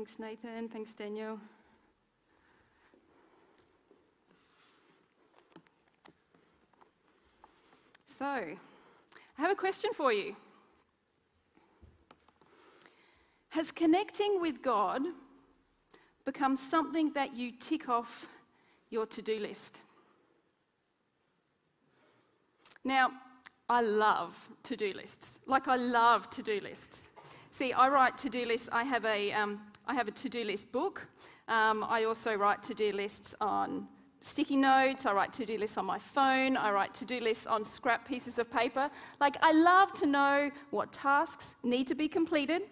Thanks, Nathan. Thanks, Daniel. So, I have a question for you. Has connecting with God become something that you tick off your to do list? Now, I love to do lists. Like, I love to do lists. See, I write to do lists. I have a, um, I have a to do list book. Um, I also write to do lists on sticky notes. I write to do lists on my phone. I write to do lists on scrap pieces of paper. Like, I love to know what tasks need to be completed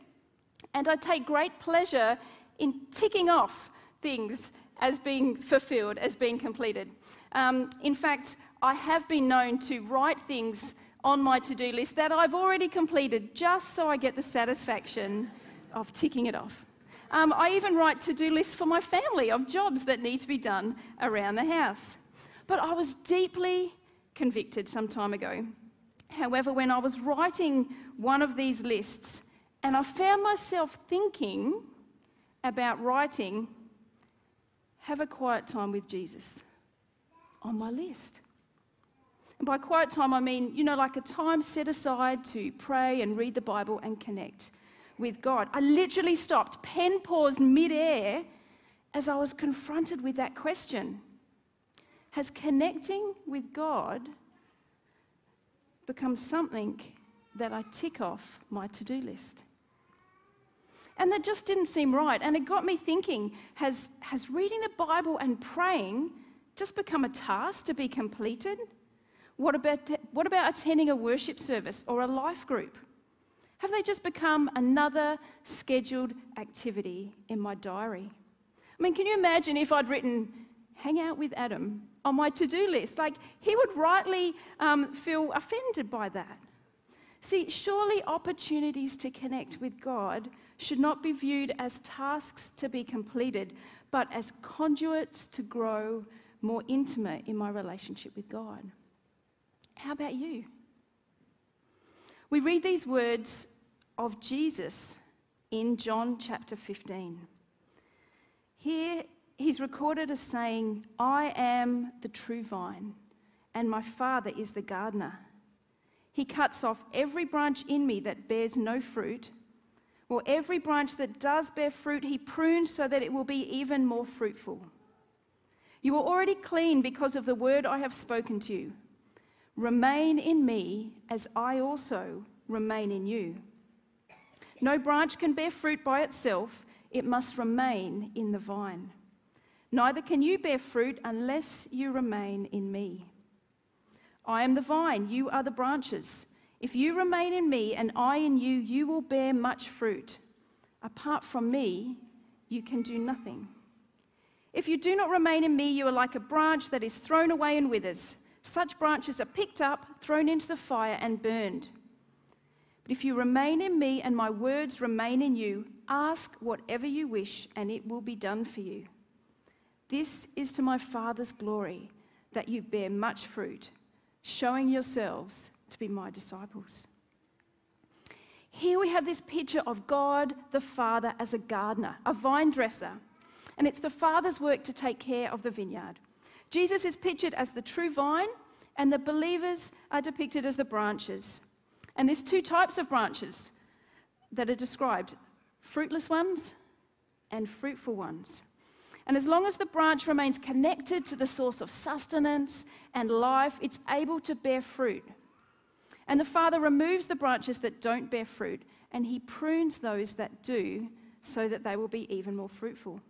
and I take great pleasure in ticking off things as being fulfilled, as being completed. Um, in fact, I have been known to write things on my to do list that I've already completed just so I get the satisfaction of ticking it off. Um, I even write to do lists for my family of jobs that need to be done around the house. But I was deeply convicted some time ago. However, when I was writing one of these lists, and I found myself thinking about writing Have a Quiet Time with Jesus on my list. And by quiet time, I mean, you know, like a time set aside to pray and read the Bible and connect with God. I literally stopped, pen paused midair as I was confronted with that question Has connecting with God become something that I tick off my to do list? And that just didn't seem right. And it got me thinking has, has reading the Bible and praying just become a task to be completed? What about, what about attending a worship service or a life group? Have they just become another scheduled activity in my diary? I mean, can you imagine if I'd written, hang out with Adam on my to do list? Like, he would rightly um, feel offended by that. See, surely opportunities to connect with God should not be viewed as tasks to be completed, but as conduits to grow more intimate in my relationship with God. How about you? We read these words of Jesus in John chapter 15. Here he's recorded as saying, I am the true vine, and my Father is the gardener. He cuts off every branch in me that bears no fruit, or every branch that does bear fruit, he prunes so that it will be even more fruitful. You are already clean because of the word I have spoken to you. Remain in me as I also remain in you. No branch can bear fruit by itself, it must remain in the vine. Neither can you bear fruit unless you remain in me. I am the vine, you are the branches. If you remain in me and I in you, you will bear much fruit. Apart from me, you can do nothing. If you do not remain in me, you are like a branch that is thrown away and withers. Such branches are picked up, thrown into the fire, and burned. But if you remain in me and my words remain in you, ask whatever you wish, and it will be done for you. This is to my Father's glory that you bear much fruit showing yourselves to be my disciples. Here we have this picture of God the Father as a gardener, a vine dresser, and it's the Father's work to take care of the vineyard. Jesus is pictured as the true vine, and the believers are depicted as the branches. And there's two types of branches that are described fruitless ones and fruitful ones. And as long as the branch remains connected to the source of sustenance and life, it's able to bear fruit. And the Father removes the branches that don't bear fruit, and He prunes those that do, so that they will be even more fruitful.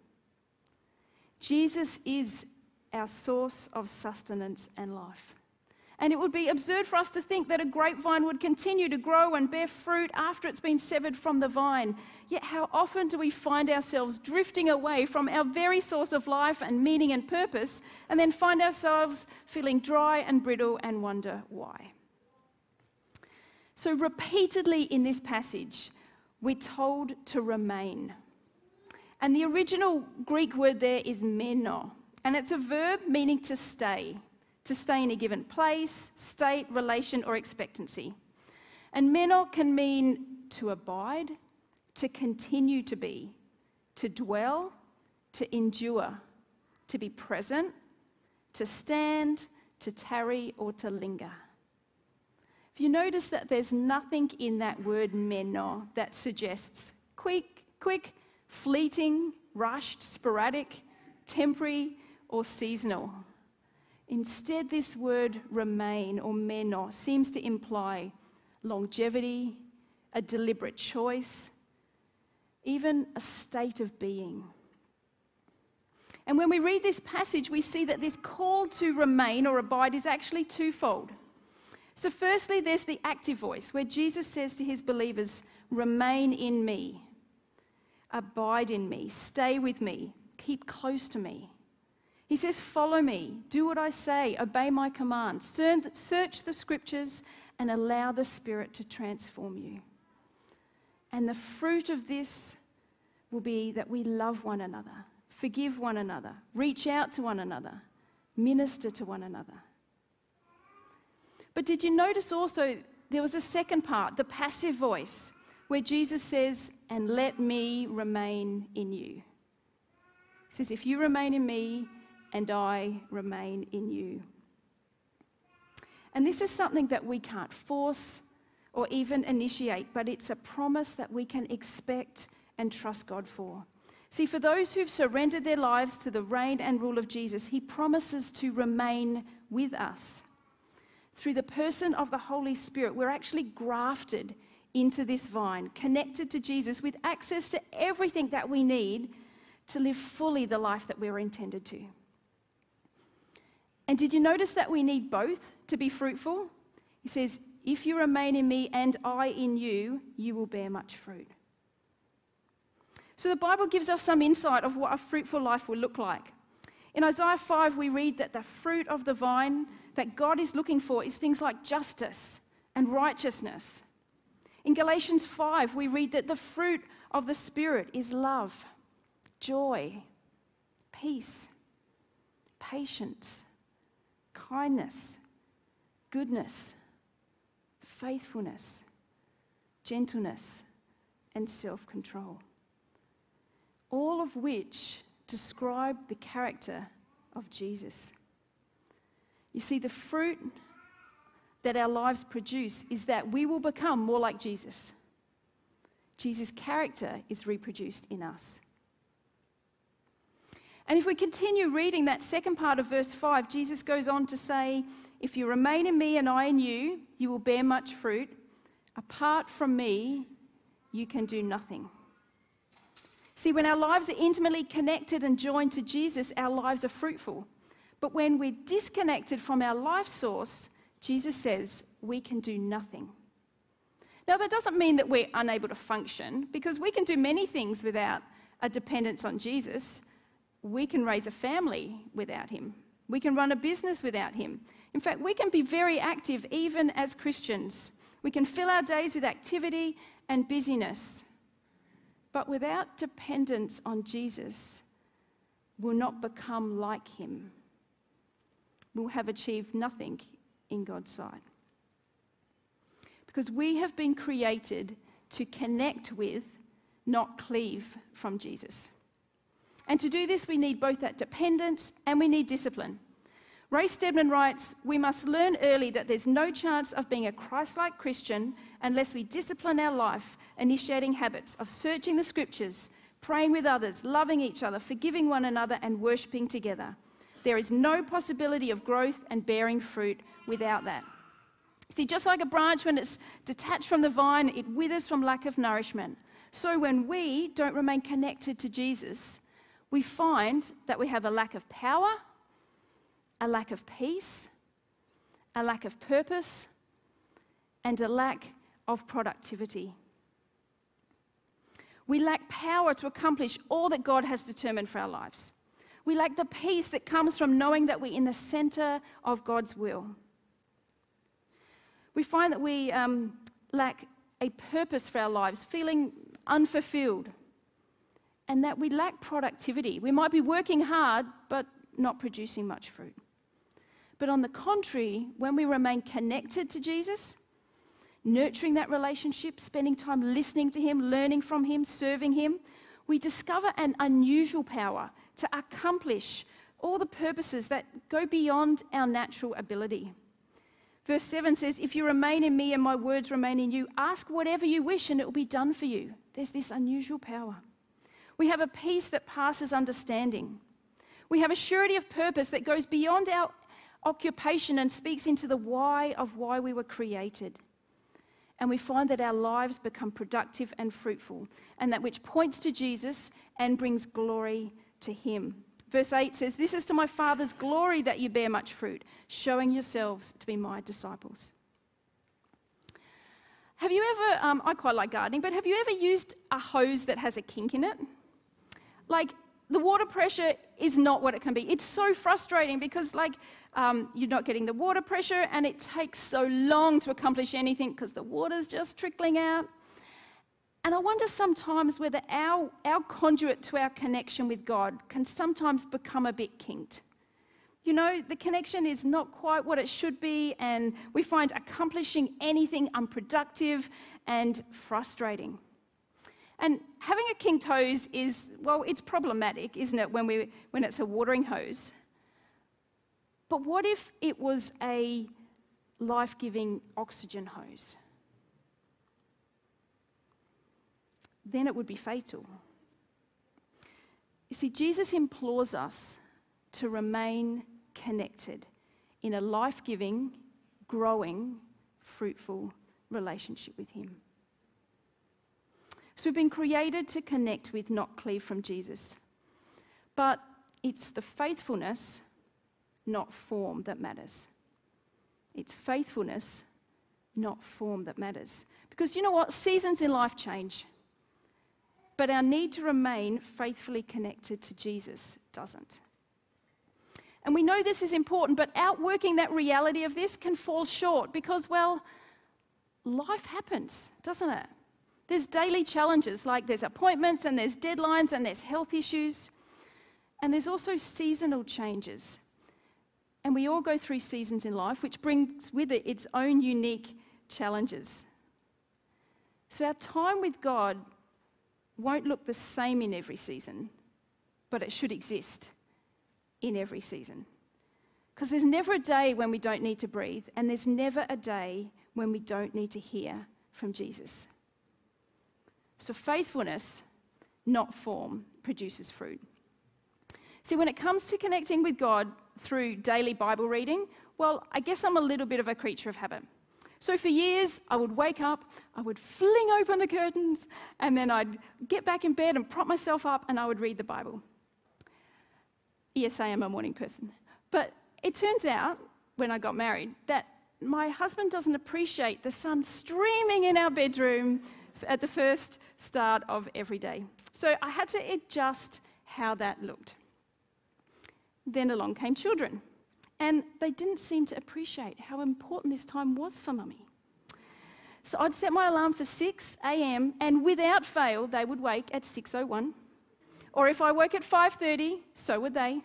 Jesus is our source of sustenance and life. And it would be absurd for us to think that a grapevine would continue to grow and bear fruit after it's been severed from the vine. Yet, how often do we find ourselves drifting away from our very source of life and meaning and purpose, and then find ourselves feeling dry and brittle and wonder why? So, repeatedly in this passage, we're told to remain. And the original Greek word there is meno, and it's a verb meaning to stay to stay in a given place, state, relation, or expectancy. And meno can mean to abide, to continue to be, to dwell, to endure, to be present, to stand, to tarry, or to linger. If you notice that there's nothing in that word meno that suggests quick, quick, fleeting, rushed, sporadic, temporary, or seasonal. Instead, this word remain or meno seems to imply longevity, a deliberate choice, even a state of being. And when we read this passage, we see that this call to remain or abide is actually twofold. So, firstly, there's the active voice where Jesus says to his believers, Remain in me, abide in me, stay with me, keep close to me. He says, Follow me, do what I say, obey my commands, search the scriptures, and allow the Spirit to transform you. And the fruit of this will be that we love one another, forgive one another, reach out to one another, minister to one another. But did you notice also there was a second part, the passive voice, where Jesus says, And let me remain in you. He says, If you remain in me and I remain in you. And this is something that we can't force or even initiate, but it's a promise that we can expect and trust God for. See, for those who've surrendered their lives to the reign and rule of Jesus, He promises to remain with us. Through the person of the Holy Spirit, we're actually grafted into this vine, connected to Jesus with access to everything that we need to live fully the life that we're intended to. And did you notice that we need both to be fruitful? He says, If you remain in me and I in you, you will bear much fruit. So the Bible gives us some insight of what a fruitful life will look like. In Isaiah 5, we read that the fruit of the vine that God is looking for is things like justice and righteousness. In Galatians 5, we read that the fruit of the Spirit is love, joy, peace, patience, kindness, goodness, faithfulness, gentleness, and self control all of which describe the character of Jesus. You see, the fruit that our lives produce is that we will become more like Jesus. Jesus' character is reproduced in us. And if we continue reading that second part of verse 5, Jesus goes on to say, If you remain in me and I in you, you will bear much fruit. Apart from me, you can do nothing. See, when our lives are intimately connected and joined to Jesus, our lives are fruitful. But when we're disconnected from our life source, Jesus says we can do nothing. Now, that doesn't mean that we're unable to function, because we can do many things without a dependence on Jesus. We can raise a family without Him, we can run a business without Him. In fact, we can be very active even as Christians. We can fill our days with activity and busyness. But without dependence on Jesus, we'll not become like him. We'll have achieved nothing in God's sight. Because we have been created to connect with, not cleave from Jesus. And to do this, we need both that dependence and we need discipline. Ray Stedman writes We must learn early that there's no chance of being a Christ like Christian unless we discipline our life, initiating habits of searching the scriptures, praying with others, loving each other, forgiving one another, and worshipping together. There is no possibility of growth and bearing fruit without that. See, just like a branch, when it's detached from the vine, it withers from lack of nourishment. So when we don't remain connected to Jesus, we find that we have a lack of power a lack of peace, a lack of purpose, and a lack of productivity. We lack power to accomplish all that God has determined for our lives. We lack the peace that comes from knowing that we're in the center of God's will. We find that we um, lack a purpose for our lives, feeling unfulfilled, and that we lack productivity. We might be working hard, but not producing much fruit. But on the contrary, when we remain connected to Jesus, nurturing that relationship, spending time listening to Him, learning from Him, serving Him, we discover an unusual power to accomplish all the purposes that go beyond our natural ability. Verse 7 says, If you remain in me and my words remain in you, ask whatever you wish and it will be done for you. There's this unusual power. We have a peace that passes understanding. We have a surety of purpose that goes beyond our occupation and speaks into the why of why we were created. And we find that our lives become productive and fruitful, and that which points to Jesus and brings glory to Him. Verse 8 says, This is to my Father's glory that you bear much fruit, showing yourselves to be my disciples. Have you ever, um, I quite like gardening, but have you ever used a hose that has a kink in it? Like, the water pressure is not what it can be. It's so frustrating because, like, um, you're not getting the water pressure and it takes so long to accomplish anything because the water's just trickling out. And I wonder sometimes whether our, our conduit to our connection with God can sometimes become a bit kinked. You know, the connection is not quite what it should be, and we find accomplishing anything unproductive and frustrating. And having a kinked hose is, well, it's problematic, isn't it, when, we, when it's a watering hose? But what if it was a life giving oxygen hose? then it would be fatal. You see, Jesus implores us to remain connected in a life giving, growing, fruitful relationship with Him. So we've been created to connect with, not cleave from Jesus. But it's the faithfulness, not form, that matters. It's faithfulness, not form, that matters. Because you know what? Seasons in life change. But our need to remain faithfully connected to Jesus doesn't. And we know this is important, but outworking that reality of this can fall short because, well, life happens, doesn't it? There's daily challenges, like there's appointments and there's deadlines and there's health issues. And there's also seasonal changes. And we all go through seasons in life, which brings with it its own unique challenges. So our time with God won't look the same in every season, but it should exist in every season. Because there's never a day when we don't need to breathe, and there's never a day when we don't need to hear from Jesus. So, faithfulness, not form, produces fruit. See, when it comes to connecting with God through daily Bible reading, well, I guess I'm a little bit of a creature of habit. So for years, I would wake up, I would fling open the curtains, and then I'd get back in bed and prop myself up and I would read the Bible. Yes, I am a morning person. But it turns out, when I got married, that my husband doesn't appreciate the sun streaming in our bedroom at the first start of every day. So I had to adjust how that looked. Then along came children. And they didn't seem to appreciate how important this time was for mummy. So I'd set my alarm for 6 a.m. and without fail they would wake at 6:01. Or if I woke at 5:30, so would they.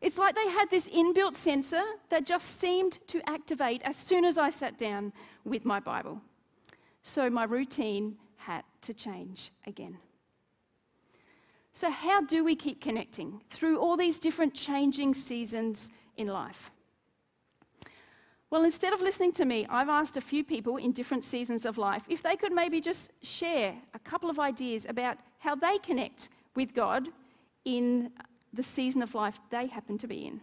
It's like they had this inbuilt sensor that just seemed to activate as soon as I sat down with my Bible. So my routine had to change again. So, how do we keep connecting through all these different changing seasons in life? Well, instead of listening to me, I've asked a few people in different seasons of life if they could maybe just share a couple of ideas about how they connect with God in the season of life they happen to be in.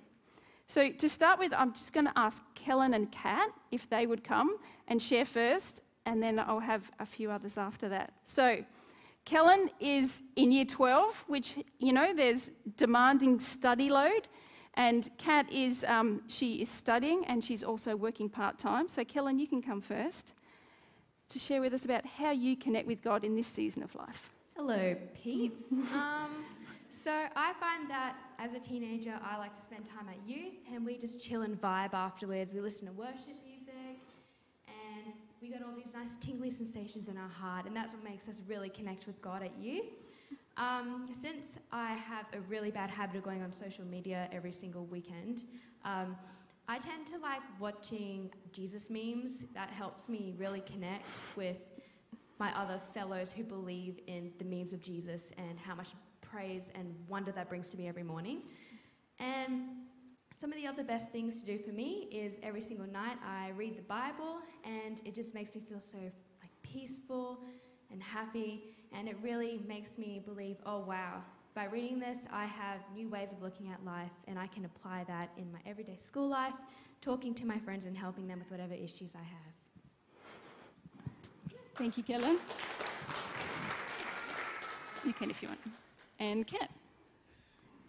So, to start with, I'm just going to ask Kellen and Kat if they would come and share first, and then I'll have a few others after that. So, Kellen is in year 12, which, you know, there's demanding study load. And Kat is, um, she is studying and she's also working part time. So, Kellen, you can come first to share with us about how you connect with God in this season of life. Hello, peeps. um, so, I find that as a teenager, I like to spend time at youth and we just chill and vibe afterwards. We listen to worship we got all these nice tingly sensations in our heart, and that's what makes us really connect with God at youth. Um, since I have a really bad habit of going on social media every single weekend, um, I tend to like watching Jesus memes. That helps me really connect with my other fellows who believe in the means of Jesus and how much praise and wonder that brings to me every morning. And some of the other best things to do for me is every single night I read the Bible and it just makes me feel so like peaceful and happy and it really makes me believe, oh wow, by reading this I have new ways of looking at life and I can apply that in my everyday school life, talking to my friends and helping them with whatever issues I have. Thank you, Kellen. You can if you want. And Kat.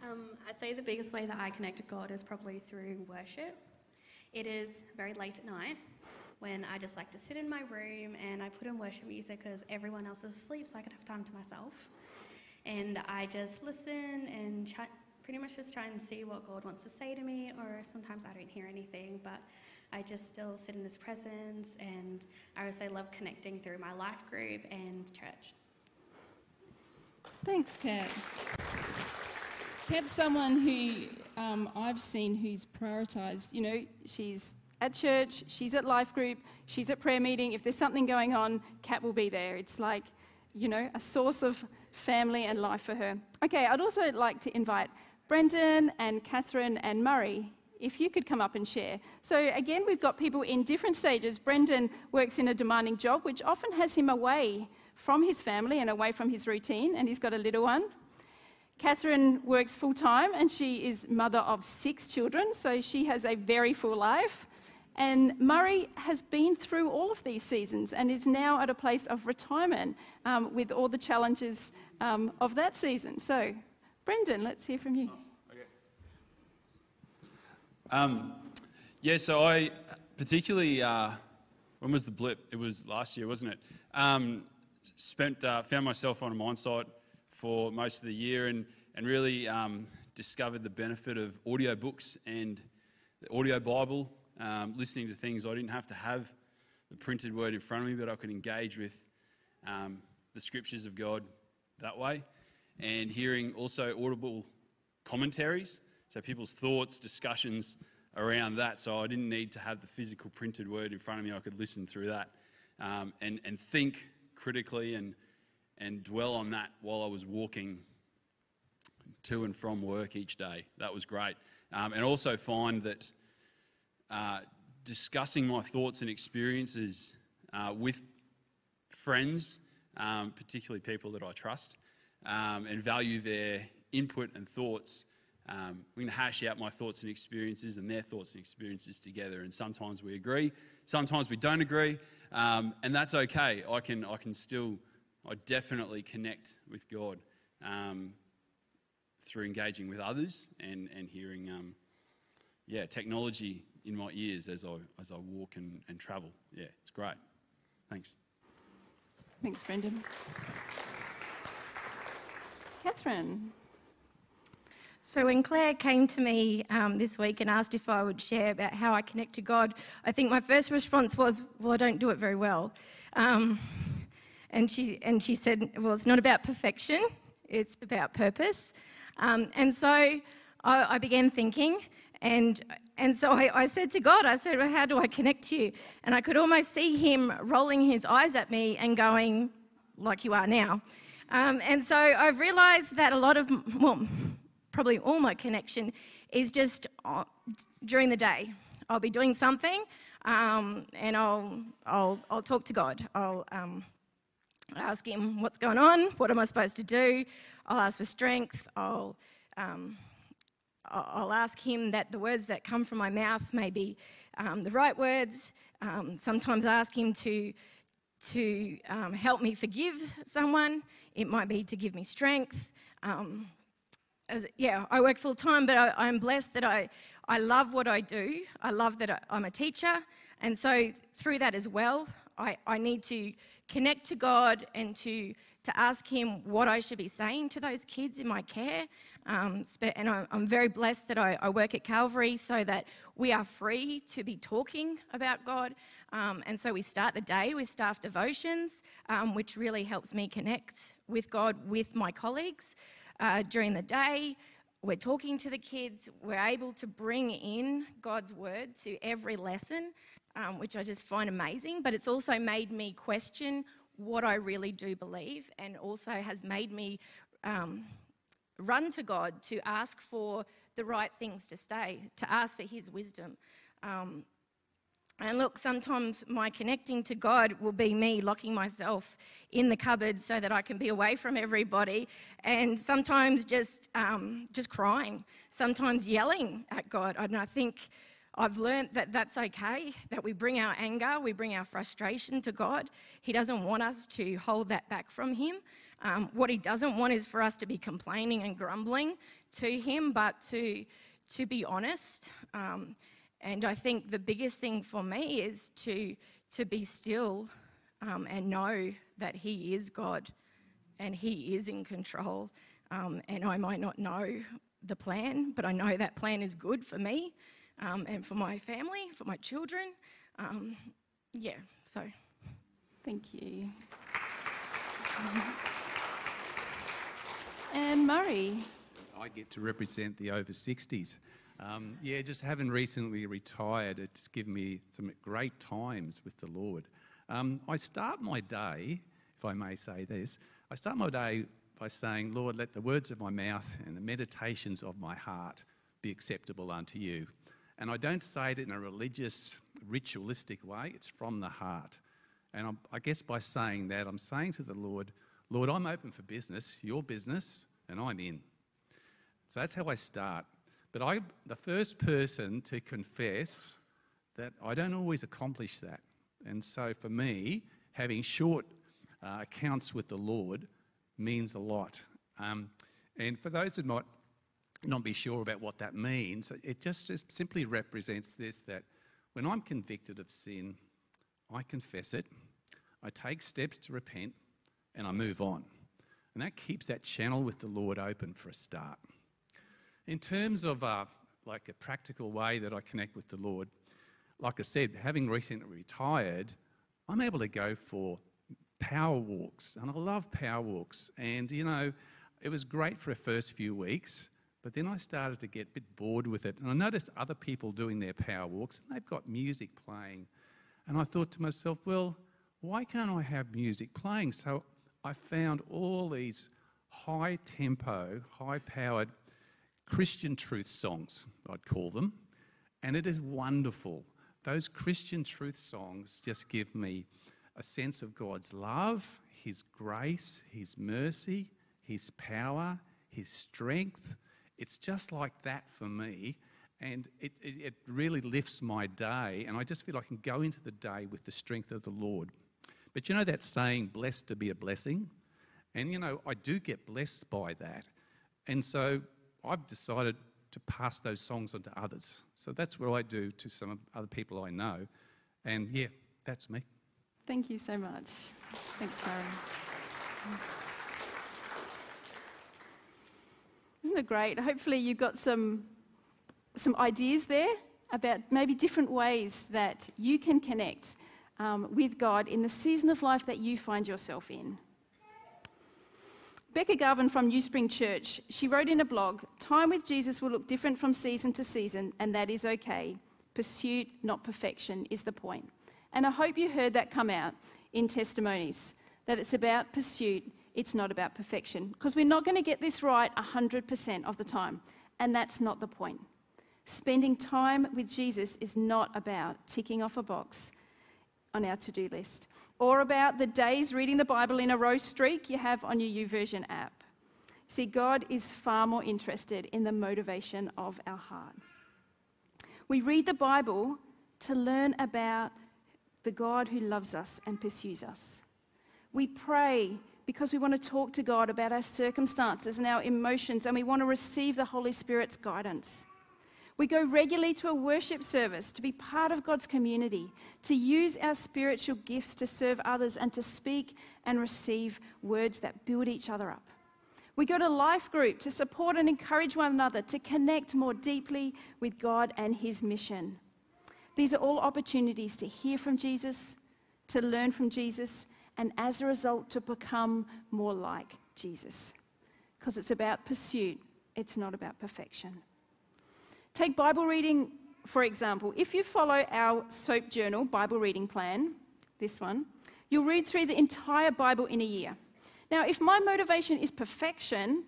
Um, I'd say the biggest way that I connect to God is probably through worship. It is very late at night when I just like to sit in my room and I put in worship music because everyone else is asleep so I can have time to myself. And I just listen and chat, pretty much just try and see what God wants to say to me, or sometimes I don't hear anything, but I just still sit in His presence. And I also love connecting through my life group and church. Thanks, Kat. Kat's someone who um, I've seen who's prioritised. You know, she's at church, she's at life group, she's at prayer meeting. If there's something going on, Kat will be there. It's like, you know, a source of family and life for her. Okay, I'd also like to invite Brendan and Catherine and Murray if you could come up and share. So, again, we've got people in different stages. Brendan works in a demanding job, which often has him away from his family and away from his routine, and he's got a little one. Catherine works full time and she is mother of six children, so she has a very full life. And Murray has been through all of these seasons and is now at a place of retirement um, with all the challenges um, of that season. So, Brendan, let's hear from you. Oh. Um, yeah, so I particularly, uh, when was the blip? It was last year, wasn't it? Um, spent, uh, found myself on a mine site for most of the year and, and really um, discovered the benefit of audio books and the audio Bible, um, listening to things I didn't have to have the printed word in front of me, but I could engage with um, the scriptures of God that way. And hearing also audible commentaries, so people's thoughts, discussions around that. So I didn't need to have the physical printed word in front of me, I could listen through that um, and, and think critically and and dwell on that while I was walking to and from work each day. That was great. Um, and also find that uh, discussing my thoughts and experiences uh, with friends, um, particularly people that I trust, um, and value their input and thoughts. Um, we can hash out my thoughts and experiences and their thoughts and experiences together. And sometimes we agree, sometimes we don't agree, um, and that's okay. I can, I can still I definitely connect with God um, through engaging with others and, and hearing, um, yeah, technology in my ears as I, as I walk and, and travel. Yeah, it's great. Thanks. Thanks, Brendan. Catherine. So, when Claire came to me um, this week and asked if I would share about how I connect to God, I think my first response was, Well, I don't do it very well. Um, and she, and she said, Well, it's not about perfection, it's about purpose. Um, and so I, I, began thinking, and, and so I, I, said to God, I said, Well, how do I connect to you? And I could almost see him rolling his eyes at me and going, Like you are now. Um, and so I've realized that a lot of, well, probably all my connection is just uh, during the day. I'll be doing something um, and I'll, I'll, I'll talk to God. I'll um, I ask him what's going on, what am I supposed to do? I'll ask for strength. I'll, um, I'll ask him that the words that come from my mouth may be um, the right words. Um, sometimes I ask him to, to um, help me forgive someone. It might be to give me strength. Um, as, yeah, I work full time, but I, am blessed that I, I love what I do. I love that I, I'm a teacher. And so through that as well, I, I need to connect to God and to, to ask Him what I should be saying to those kids in my care. Um, and I'm very blessed that I, I, work at Calvary so that we are free to be talking about God. Um, and so we start the day with staff devotions, um, which really helps me connect with God with my colleagues. Uh, during the day, we're talking to the kids, we're able to bring in God's word to every lesson um, which I just find amazing. But it's also made me question what I really do believe, and also has made me um, run to God to ask for the right things to stay, to ask for His wisdom. Um, and look, sometimes my connecting to God will be me locking myself in the cupboard so that I can be away from everybody, and sometimes just um, just crying, sometimes yelling at God. And I think I've learned that that's okay, that we bring our anger, we bring our frustration to God. He doesn't want us to hold that back from Him. Um, what He doesn't want is for us to be complaining and grumbling to Him, but to, to be honest. Um, and I think the biggest thing for me is to, to be still um, and know that He is God and He is in control. Um, and I might not know the plan, but I know that plan is good for me um, and for my family, for my children. Um, yeah, so. Thank you. and Murray. I get to represent the over 60s. Um, yeah, just having recently retired, it's given me some great times with the Lord. Um, I start my day, if I may say this, I start my day by saying, Lord, let the words of my mouth and the meditations of my heart be acceptable unto you. And I don't say it in a religious, ritualistic way, it's from the heart. And I'm, i guess by saying that, I'm saying to the Lord, Lord, I'm open for business, your business, and I'm in. So that's how I start. But I'm the first person to confess that I don't always accomplish that. And so for me, having short uh, accounts with the Lord means a lot. Um, and for those that might not be sure about what that means. It just simply represents this that when I'm convicted of sin, I confess it, I take steps to repent, and I move on. And that keeps that channel with the Lord open for a start. In terms of uh, like a practical way that I connect with the Lord, like I said, having recently retired, I'm able to go for power walks, and I love power walks. And you know, it was great for the first few weeks, but then I started to get a bit bored with it. And I noticed other people doing their power walks and they've got music playing. And I thought to myself, well, why can't I have music playing? So I found all these high tempo, high powered Christian truth songs, I'd call them. And it is wonderful. Those Christian truth songs just give me a sense of God's love, His grace, His mercy, His power, His strength it's just like that for me. And it, it, it, really lifts my day. And I just feel I can go into the day with the strength of the Lord. But you know that saying, blessed to be a blessing? And you know, I do get blessed by that. And so I've decided to pass those songs on to others. So that's what I do to some of other people I know. And yeah, that's me. Thank you so much. Thanks, Mary. Isn't it great? Hopefully, you've got some, some ideas there about maybe different ways that you can connect um, with God in the season of life that you find yourself in. Becca Garvin from New Spring Church, she wrote in a blog, Time with Jesus will look different from season to season, and that is okay. Pursuit, not perfection, is the point. And I hope you heard that come out in testimonies, that it's about pursuit it's not about perfection because we're not going to get this right 100% of the time. And that's not the point. Spending time with Jesus is not about ticking off a box on our to do list or about the days reading the Bible in a row streak you have on your YouVersion app. See, God is far more interested in the motivation of our heart. We read the Bible to learn about the God who loves us and pursues us. We pray because we want to talk to God about our circumstances and our emotions, and we want to receive the Holy Spirit's guidance. We go regularly to a worship service to be part of God's community, to use our spiritual gifts to serve others, and to speak and receive words that build each other up. We go to life group to support and encourage one another to connect more deeply with God and His mission. These are all opportunities to hear from Jesus, to learn from Jesus, and as a result, to become more like Jesus. Because it's about pursuit, it's not about perfection. Take Bible reading, for example. If you follow our SOAP Journal Bible reading plan, this one, You'll read through the entire Bible in a year. Now, if my motivation is perfection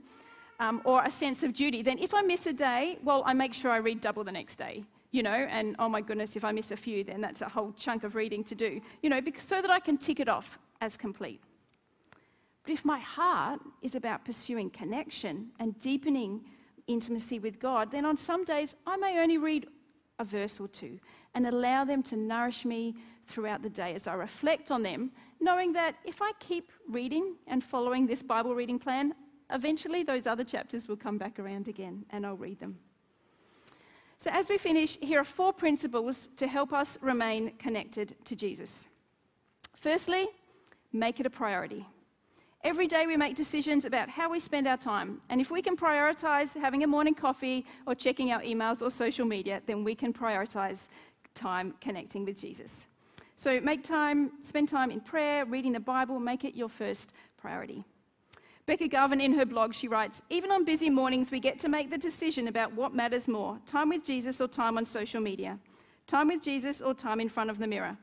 um, or a sense of duty, then if I miss a day, well, I make sure I read double the next day, you know, and oh my goodness, if I miss a few, then that's a whole chunk of reading to do, you know, because, so that I can tick it off as complete. But if my heart is about pursuing connection and deepening intimacy with God, then on some days I may only read a verse or two and allow them to nourish me throughout the day as I reflect on them, knowing that if I keep reading and following this Bible reading plan, eventually those other chapters will come back around again and I'll read them. So, as we finish, here are four principles to help us remain connected to Jesus. Firstly, make it a priority. Every day we make decisions about how we spend our time. And if we can prioritize having a morning coffee or checking our emails or social media, then we can prioritize time connecting with Jesus. So make time, spend time in prayer, reading the Bible, make it your first priority. Becca Garvin, in her blog, she writes Even on busy mornings, we get to make the decision about what matters more time with Jesus or time on social media, time with Jesus or time in front of the mirror.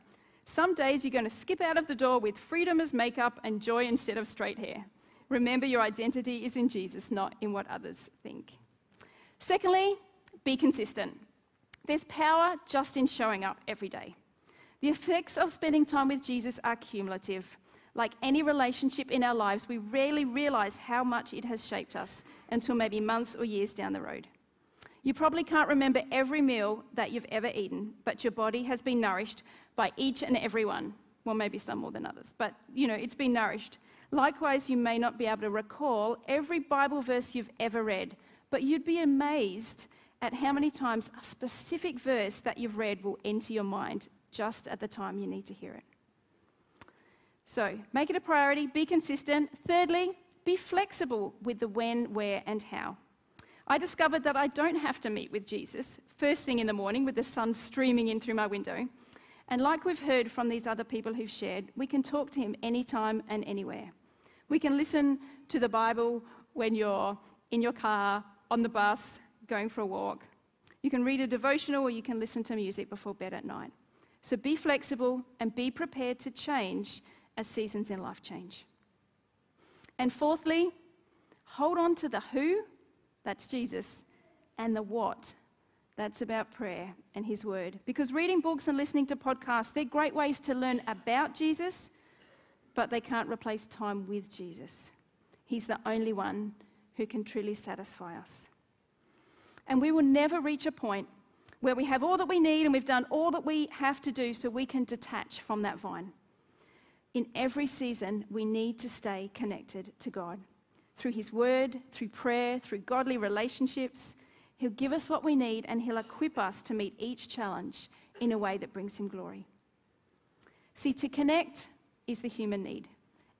Some days you're going to skip out of the door with freedom as makeup and joy instead of straight hair. Remember, your identity is in Jesus, not in what others think. Secondly, be consistent. There's power just in showing up every day. The effects of spending time with Jesus are cumulative. Like any relationship in our lives, we rarely realize how much it has shaped us until maybe months or years down the road. You probably can't remember every meal that you've ever eaten, but your body has been nourished by each and every one. Well, maybe some more than others, but you know, it's been nourished. Likewise, you may not be able to recall every Bible verse you've ever read, but you'd be amazed at how many times a specific verse that you've read will enter your mind just at the time you need to hear it. So, make it a priority, be consistent. Thirdly, be flexible with the when, where, and how. I discovered that I don't have to meet with Jesus first thing in the morning with the sun streaming in through my window. And like we've heard from these other people who've shared, we can talk to him anytime and anywhere. We can listen to the Bible when you're in your car, on the bus, going for a walk. You can read a devotional or you can listen to music before bed at night. So be flexible and be prepared to change as seasons in life change. And fourthly, hold on to the who, that's Jesus, and the what, that's about prayer and His Word. Because reading books and listening to podcasts, they're great ways to learn about Jesus, but they can't replace time with Jesus. He's the only one who can truly satisfy us. And we will never reach a point where we have all that we need and we've done all that we have to do so we can detach from that vine. In every season, we need to stay connected to God through His Word, through prayer, through godly relationships He'll give us what we need and He'll equip us to meet each challenge in a way that brings Him glory. See, to connect is the human need,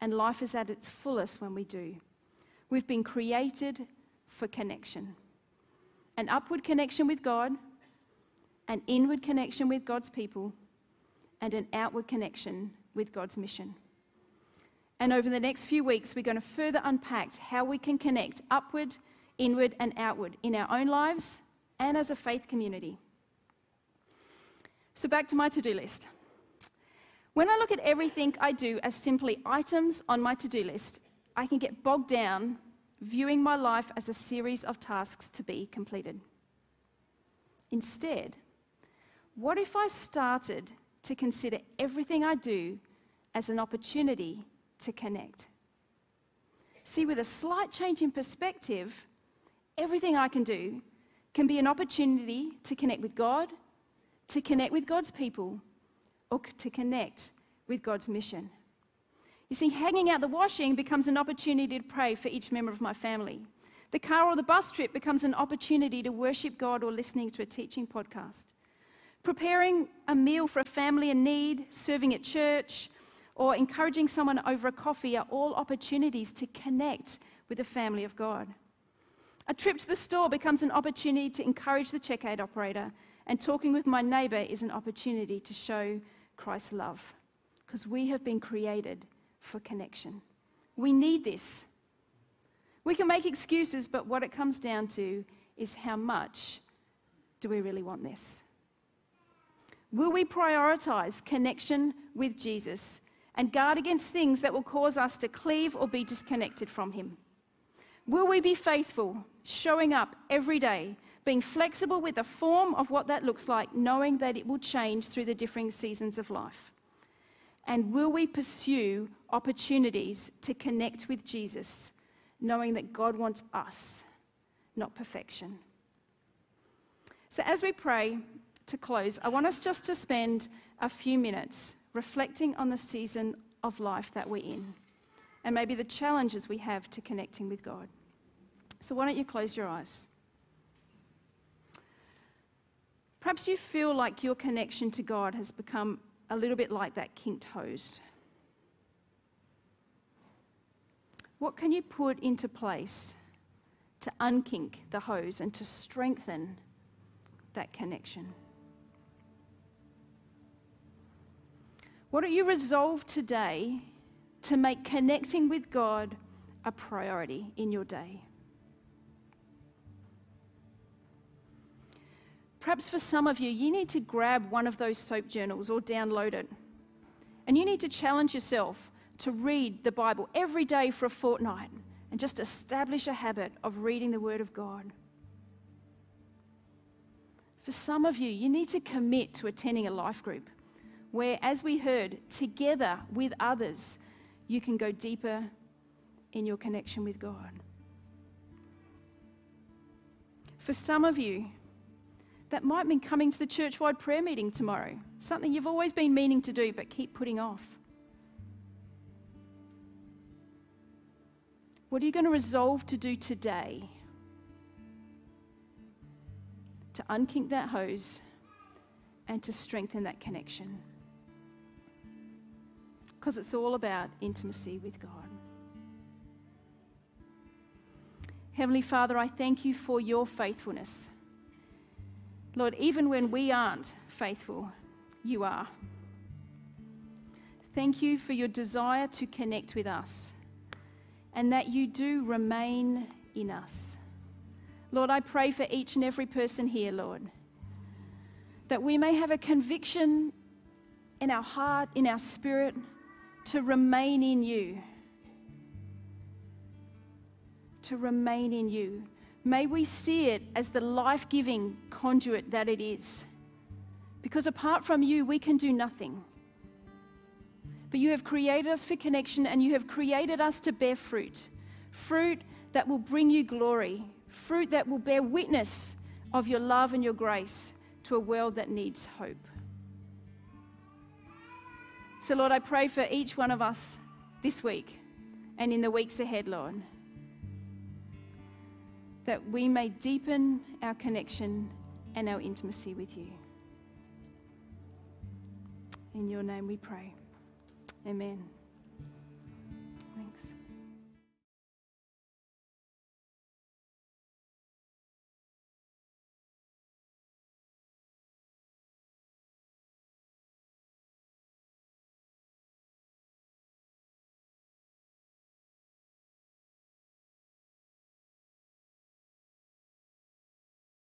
and life is at its fullest when we do. We've been created for connection an upward connection with God, an inward connection with God's people, and an outward connection with God's mission. And over the next few weeks, we're going to further unpack how we can connect upward inward and outward in our own lives and as a faith community. So, back to my to do list. When I look at everything I do as simply items on my to do list, I can get bogged down viewing my life as a series of tasks to be completed. Instead, what if I started to consider everything I do as an opportunity to connect? See, with a slight change in perspective, everything I can do can be an opportunity to connect with God, to connect with God's people, or to connect with God's mission. You see, hanging out the washing becomes an opportunity to pray for each member of my family. The car or the bus trip becomes an opportunity to worship God or listening to a teaching podcast. Preparing a meal for a family in need, serving at church, or encouraging someone over a coffee are all opportunities to connect with the family of God. A trip to the store becomes an opportunity to encourage the checkout operator, and talking with my neighbor is an opportunity to show Christ's love. Because we have been created for connection. We need this. We can make excuses, but what it comes down to is how much do we really want this? Will we prioritize connection with Jesus and guard against things that will cause us to cleave or be disconnected from Him? Will we be faithful, showing up every day, being flexible with the form of what that looks like, knowing that it will change through the differing seasons of life? And will we pursue opportunities to connect with Jesus, knowing that God wants us, not perfection? So, as we pray to close, I want us just to spend a few minutes reflecting on the season of life that we're in and maybe the challenges we have to connecting with God. So, why don't you close your eyes? Perhaps you feel like your connection to God has become a little bit like that kinked hose. What can you put into place to unkink the hose and to strengthen that connection? What are you resolved today to make connecting with God a priority in your day? Perhaps for some of you, you need to grab one of those soap journals or download it. And you need to challenge yourself to read the Bible every day for a fortnight and just establish a habit of reading the Word of God. For some of you, you need to commit to attending a life group where, as we heard, together with others, you can go deeper in your connection with God. For some of you, that might mean coming to the church wide prayer meeting tomorrow, something you've always been meaning to do but keep putting off. What are you going to resolve to do today to unkink that hose and to strengthen that connection? Because it's all about intimacy with God. Heavenly Father, I thank you for your faithfulness. Lord, even when we aren't faithful, you are. Thank you for your desire to connect with us and that you do remain in us. Lord, I pray for each and every person here, Lord, that we may have a conviction in our heart, in our spirit, to remain in you. To remain in you. May we see it as the life giving conduit that it is. Because apart from you, we can do nothing. But you have created us for connection and you have created us to bear fruit fruit that will bring you glory, fruit that will bear witness of your love and your grace to a world that needs hope. So, Lord, I pray for each one of us this week and in the weeks ahead, Lord that we may deepen our connection and our intimacy with you. In your name we pray. Amen. Thanks.